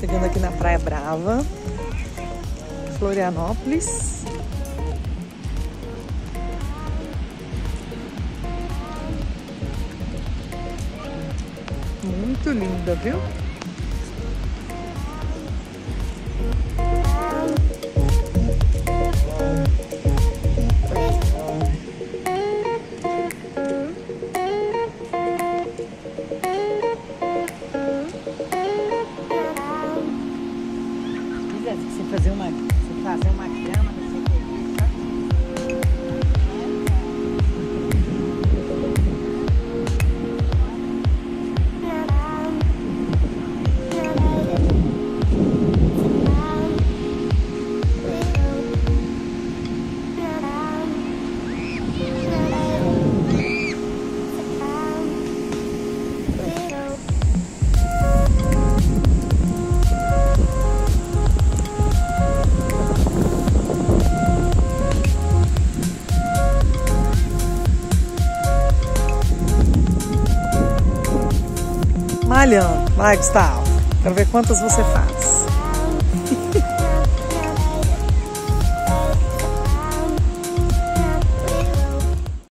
chegando aqui na Praia Brava, Florianópolis. Muito linda, viu? Fazer uma, fazer uma cama, Malhando. Vai, Gustavo. Quero ver quantas você faz.